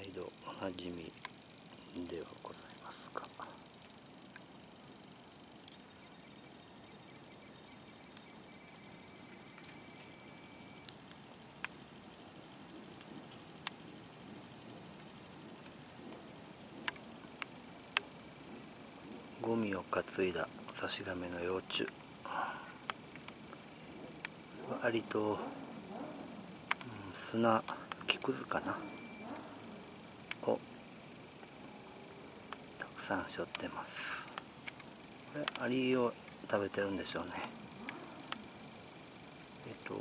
毎度おなじみではございますがゴミを担いだサシガメの幼虫。割と、うん、砂木くずかなをたくさん背負ってます。これアリを食べてるんでしょうね。えっと後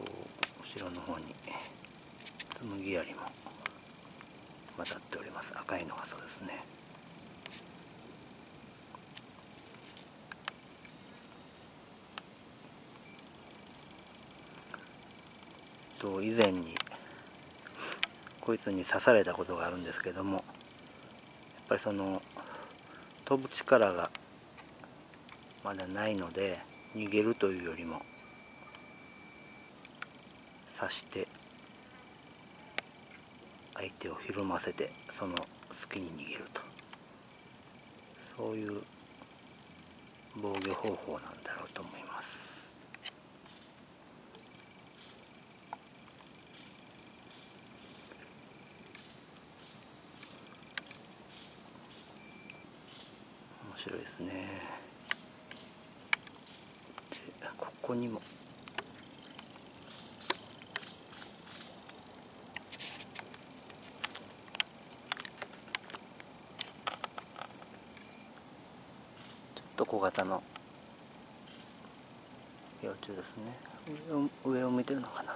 ろの方につむぎアリも混ざっております。赤いのがそうですね。と以前にこいつに刺されたことがあるんですけどもやっぱりその飛ぶ力がまだないので逃げるというよりも刺して相手をひるませてその隙に逃げるとそういう防御方法なんだろうと思います。白いですね。ここにも。ちょっと小型の幼虫ですね。上を上を向いてるのかな。